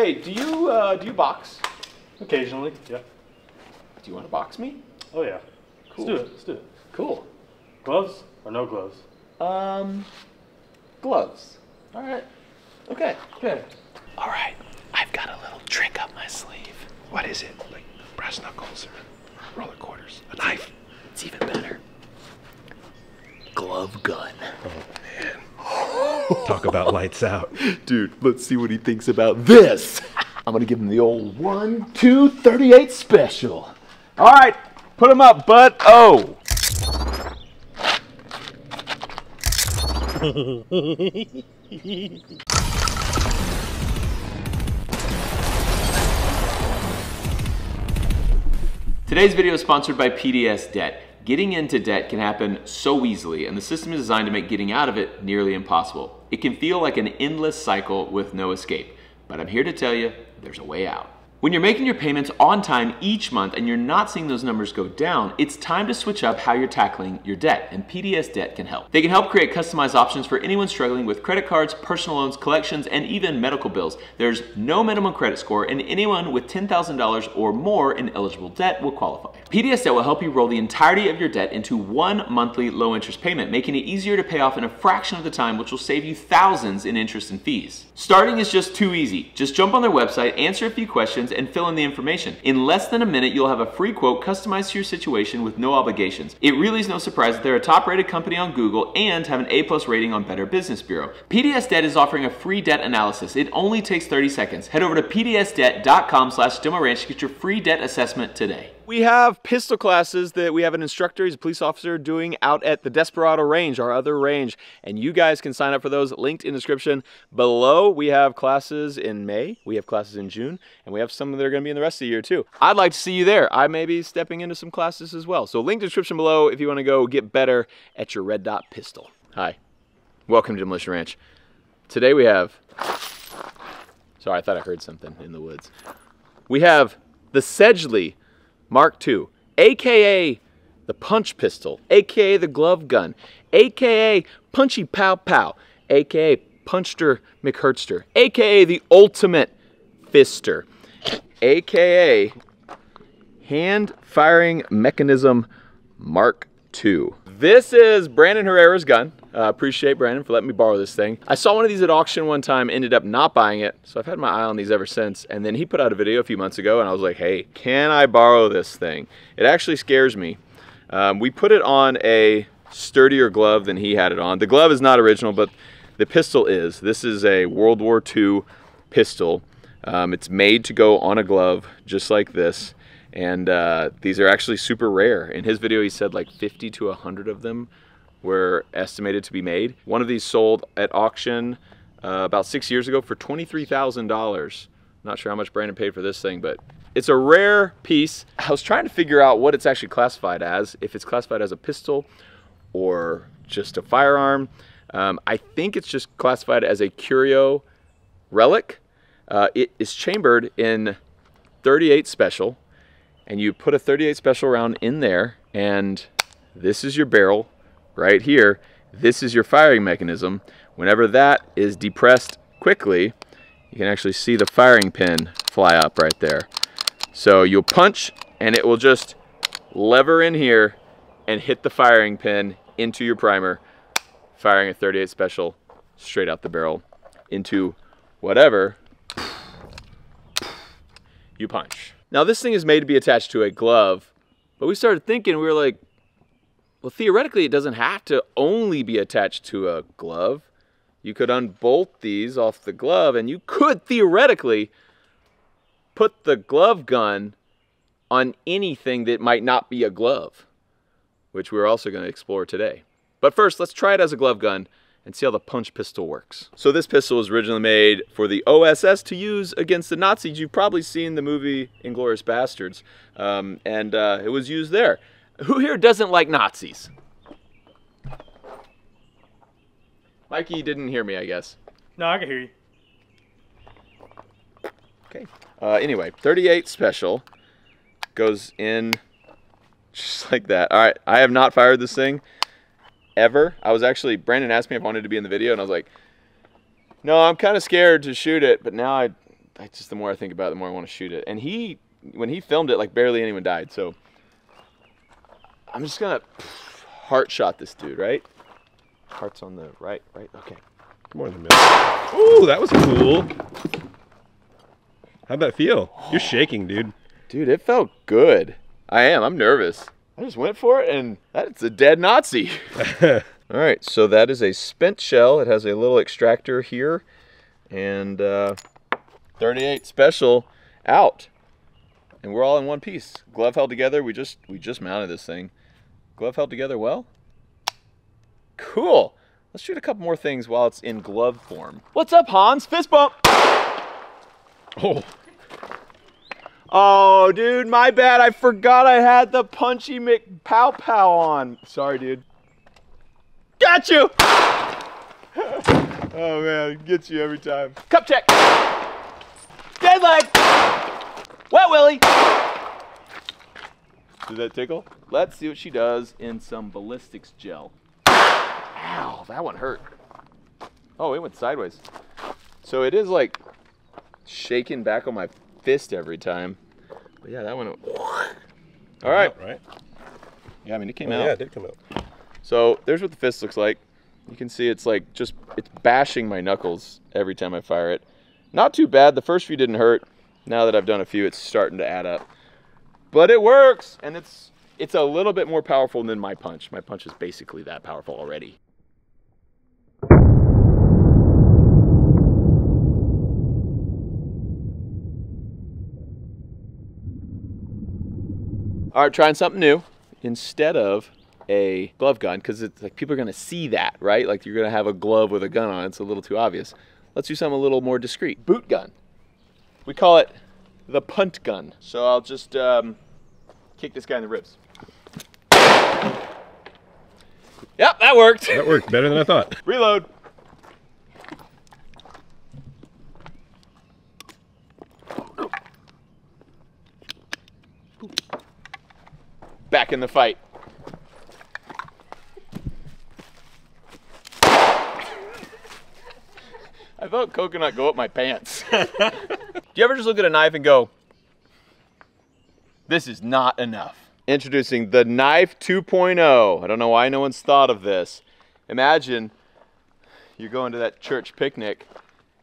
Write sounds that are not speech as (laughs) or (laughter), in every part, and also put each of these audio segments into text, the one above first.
Hey, do you uh, do you box? Occasionally, yeah. Do you want to box me? Oh yeah. Cool. Let's do it. Let's do it. Cool. Gloves or no gloves? Um, gloves. All right. Okay. Okay. All right. I've got a little trick up my sleeve. What is it? Like brass knuckles or roller quarters? A knife? It's even better. Glove gun. Talk about lights out. (laughs) Dude, let's see what he thinks about this. I'm gonna give him the old 1, 2, 38 special. All right, put him up, bud. Oh. (laughs) Today's video is sponsored by PDS Debt. Getting into debt can happen so easily, and the system is designed to make getting out of it nearly impossible. It can feel like an endless cycle with no escape, but I'm here to tell you there's a way out. When you're making your payments on time each month and you're not seeing those numbers go down, it's time to switch up how you're tackling your debt, and PDS Debt can help. They can help create customized options for anyone struggling with credit cards, personal loans, collections, and even medical bills. There's no minimum credit score, and anyone with $10,000 or more in eligible debt will qualify. PDS Debt will help you roll the entirety of your debt into one monthly low interest payment, making it easier to pay off in a fraction of the time, which will save you thousands in interest and fees. Starting is just too easy. Just jump on their website, answer a few questions, and fill in the information. In less than a minute, you'll have a free quote customized to your situation with no obligations. It really is no surprise that they're a top rated company on Google and have an A plus rating on Better Business Bureau. PDS Debt is offering a free debt analysis. It only takes 30 seconds. Head over to pdsdebt.com slash ranch to get your free debt assessment today. We have pistol classes that we have an instructor, he's a police officer, doing out at the Desperado Range, our other range. And you guys can sign up for those linked in description below. We have classes in May, we have classes in June, and we have some that are going to be in the rest of the year too. I'd like to see you there. I may be stepping into some classes as well. So link description below if you want to go get better at your red dot pistol. Hi, welcome to Demolition Ranch. Today we have, sorry, I thought I heard something in the woods. We have the Sedgley Mark II, aka the punch pistol, aka the glove gun, aka punchy pow pow, aka punchster McHurtster, aka the ultimate fister, aka hand firing mechanism Mark II. This is Brandon Herrera's gun. Uh, appreciate Brandon for letting me borrow this thing. I saw one of these at auction one time, ended up not buying it, so I've had my eye on these ever since. And then he put out a video a few months ago, and I was like, hey, can I borrow this thing? It actually scares me. Um, we put it on a sturdier glove than he had it on. The glove is not original, but the pistol is. This is a World War II pistol. Um, it's made to go on a glove, just like this. And uh, these are actually super rare. In his video, he said like 50 to 100 of them were estimated to be made. One of these sold at auction uh, about six years ago for $23,000. Not sure how much Brandon paid for this thing, but it's a rare piece. I was trying to figure out what it's actually classified as, if it's classified as a pistol or just a firearm. Um, I think it's just classified as a curio relic. Uh, it is chambered in 38 special, and you put a 38 special round in there, and this is your barrel right here, this is your firing mechanism. Whenever that is depressed quickly, you can actually see the firing pin fly up right there. So you'll punch and it will just lever in here and hit the firing pin into your primer, firing a 38 special straight out the barrel into whatever you punch. Now this thing is made to be attached to a glove, but we started thinking, we were like, well, theoretically, it doesn't have to only be attached to a glove. You could unbolt these off the glove and you could theoretically put the glove gun on anything that might not be a glove, which we're also going to explore today. But first, let's try it as a glove gun and see how the punch pistol works. So this pistol was originally made for the OSS to use against the Nazis. You've probably seen the movie Inglourious Basterds, um, and uh, it was used there. Who here doesn't like Nazis? Mikey didn't hear me, I guess. No, I can hear you. Okay. Uh, anyway, 38 special goes in just like that. All right, I have not fired this thing ever. I was actually, Brandon asked me if I wanted to be in the video, and I was like, no, I'm kind of scared to shoot it, but now I, I just the more I think about it, the more I want to shoot it. And he, when he filmed it, like barely anyone died. So I'm just gonna heart shot this dude, right? Hearts on the right, right. Okay. More in the middle. Ooh, that was cool. How'd that feel? You're shaking, dude. Dude, it felt good. I am. I'm nervous. I just went for it, and that's a dead Nazi. (laughs) All right, so that is a spent shell. It has a little extractor here, and uh, 38 special out, and we're all in one piece. Glove held together. We just we just mounted this thing. Glove held together well. Cool. Let's shoot a couple more things while it's in glove form. What's up, Hans? Fist bump. oh, Oh, dude, my bad. I forgot I had the punchy McPow Pow on. Sorry, dude. Got you. (laughs) oh man, it gets you every time. Cup check. Dead leg. Wet Willie. Did that tickle? Let's see what she does in some ballistics gel. Ow, that one hurt. Oh, it went sideways. So it is like shaking back on my fist every time. But yeah, that one. All right. right. Yeah, I mean it came Oh, out. yeah, it did come out. So there's what the fist looks like. You can see it's like just it's bashing my knuckles every time I fire it. Not too bad. The first few didn't hurt. Now that I've done a few, it's starting to add up. But it works, and it's it's a little bit more powerful than my punch. My punch is basically that powerful already. All right, trying something new instead of a glove gun because it's like people are gonna see that, right? Like you're gonna have a glove with a gun on it. It's a little too obvious. Let's do something a little more discreet. Boot gun. We call it the punt gun. So I'll just um, kick this guy in the ribs. Yep, that worked. That worked better than I thought. Reload. Back in the fight. I felt coconut go up my pants. (laughs) Do you ever just look at a knife and go, this is not enough? Introducing the Knife 2.0. I don't know why no one's thought of this. Imagine you're going to that church picnic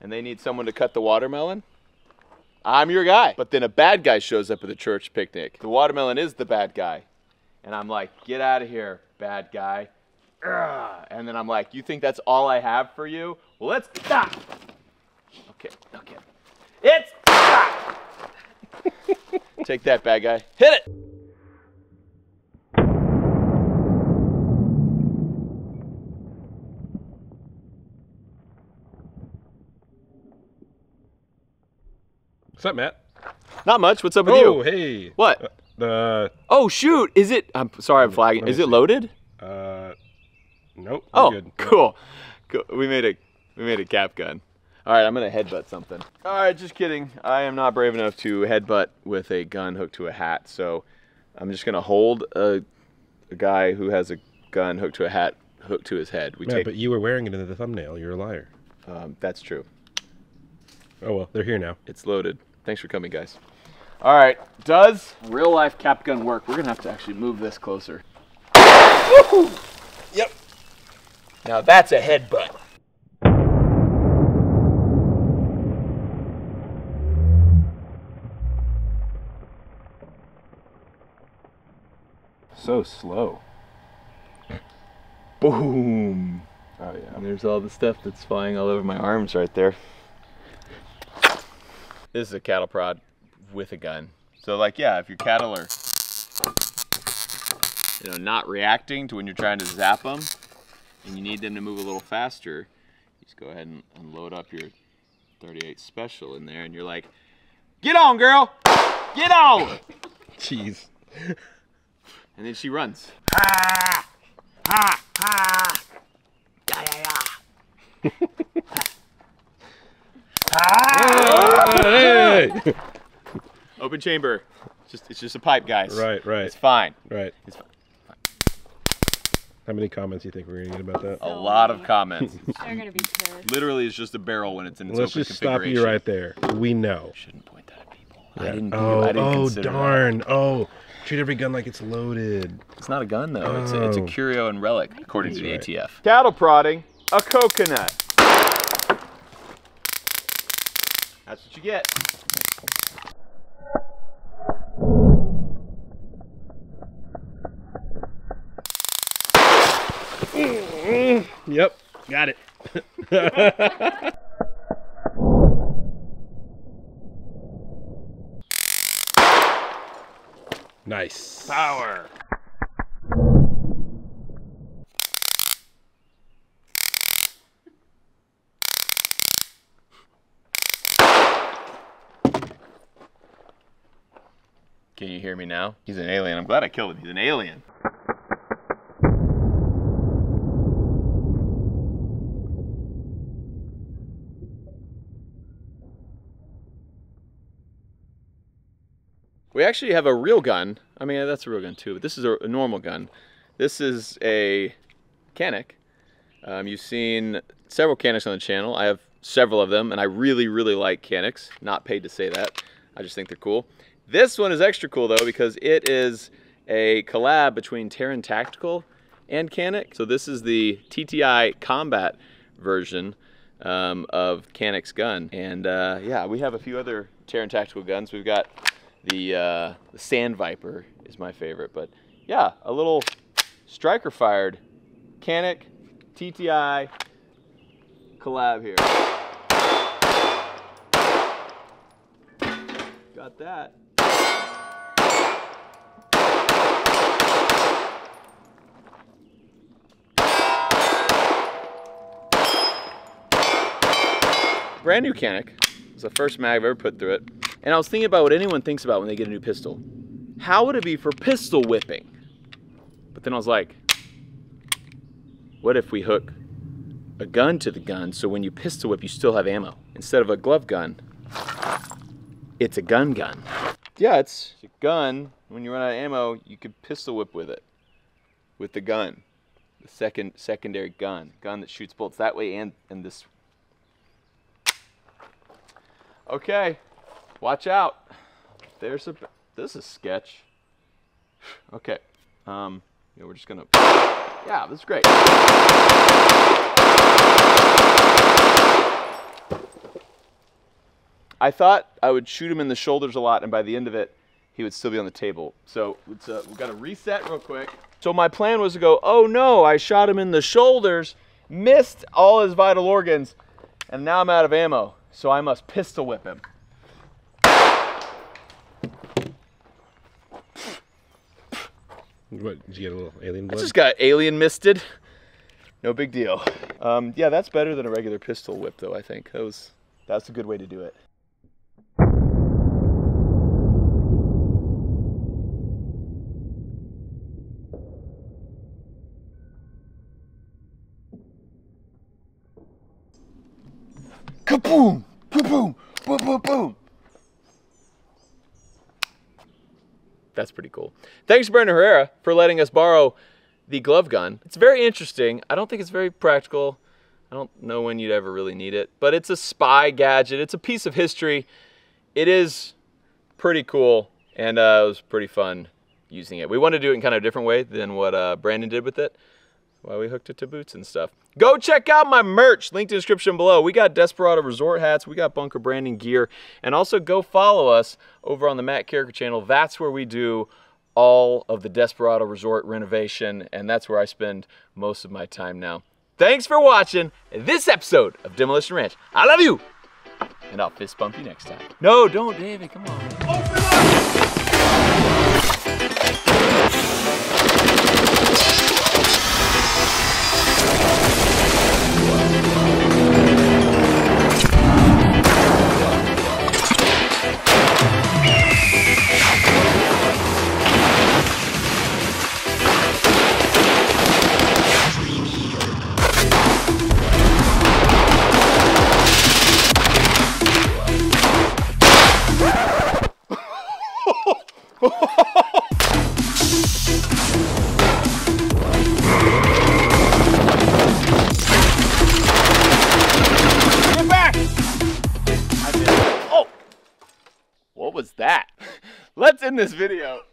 and they need someone to cut the watermelon. I'm your guy. But then a bad guy shows up at the church picnic. The watermelon is the bad guy. And I'm like, get out of here, bad guy. And then I'm like, you think that's all I have for you? Well, let's stop. Okay, okay. It's stop. Take that, bad guy. Hit it. What's up, Matt? Not much. What's up with Oh, you? Oh, hey. What? Uh, The Oh shoot! Is it? I'm sorry. I'm flagging. Is it see. loaded? uh, nope. Oh, good. Cool. cool. We made a we made a cap gun. All right, I'm gonna headbutt something. All right, just kidding. I am not brave enough to headbutt with a gun hooked to a hat. So I'm just gonna hold a, a guy who has a gun hooked to a hat hooked to his head. We Yeah, take. but you were wearing it in the thumbnail. You're a liar. Um, that's true. Oh well, they're here now. It's loaded. Thanks for coming, guys. All right, does real life cap gun work? We're gonna have to actually move this closer. Yep. Now that's a headbutt. So slow. (laughs) Boom. Oh yeah. And there's all the stuff that's flying all over my arms right there. This is a cattle prod with a gun. So like, yeah, if your cattle are, you know, not reacting to when you're trying to zap them, and you need them to move a little faster, you just go ahead and, and load up your 38 special in there, and you're like, get on, girl, get on, (laughs) Jeez. and then she runs. (laughs) hey! Open chamber. It's just it's just a pipe, guys. right, right, It's fine. right. It's fine. How many comments do you think we're gonna get about that? A lot of comments. (laughs) They're gonna be pissed. Literally, it's just a barrel when it's in its Let's open just stop you right there. We know. Shouldn't point that at people. Yeah. I didn't. oh, I didn't oh, consider that. darn. Oh, treat every gun like it's loaded. It's not a gun though. It's, a, it's a Oh. curio and relic, according to the That's ATF. Cattle prodding a coconut. That's what you get. Yep, got it. (laughs) nice. Power. Can you hear me now? He's an alien. I'm glad I killed him. He's an alien. Actually have a real gun. I mean, that's a real gun too, but this is a, a normal gun. This is a Canik. Um, you've seen several Caniks on the channel. I have several of them, and I really, really like Caniks. Not paid to say that. I just think they're cool. This one is extra cool though because it is a collab between Taran Tactical and Canik. So this is the TTI Combat version um, of Canik's gun. And uh, yeah, we have a few other Taran Tactical guns. We've got the, uh, Sand Viper is my favorite, but yeah, a little striker fired Canik TTI collab here. Got that. Brand new Canik. It's the first mag I've ever put through it. And I was thinking about what anyone thinks about when they get a new pistol. How would it be for pistol whipping? But then I was like, what if we hook a gun to the gun so when you pistol whip, you still have ammo? Instead of a glove gun, it's a gun gun. Yeah, it's a gun. When you run out of ammo, you could pistol whip with it. With the gun. The second secondary gun. Gun that shoots bullets that way and, and this. Okay. Watch out. There's a this is sketch. Okay. Um yeah, we're just gonna Yeah, this is great. I thought I would shoot him in the shoulders a lot, and by the end of it, he would still be on the table. So uh, we've got to reset real quick. So my plan was to go, oh no, I shot him in the shoulders, missed all his vital organs, and now I'm out of ammo. So I must pistol whip him. What? Did you get a little alien I blood? just got alien misted. No big deal. Um, yeah, that's better than a regular pistol whip, though. I think that was that's a good way to do it. Kaboom! Kaboom! Boom! Boom! Boom! That's pretty cool. Thanks, Brandon Herrera, for letting us borrow the glove gun. It's very interesting. I don't think it's very practical. I don't know when you'd ever really need it, but it's a spy gadget. It's a piece of history. It is pretty cool, and uh, it was pretty fun using it. We wanted to do it in kind of a different way than what uh, Brandon did with it. Why we hooked it to boots and stuff. Go check out my merch. Link in the description below. We got Desperado Resort hats. We got Bunker Branding gear. And also go follow us over on the Matt Carriker channel. That's where we do all of the Desperado Resort renovation. And that's where I spend most of my time now. Thanks for watching this episode of Demolition Ranch. I love you. And I'll fist bump you next time. No, don't, David. Come on. This video.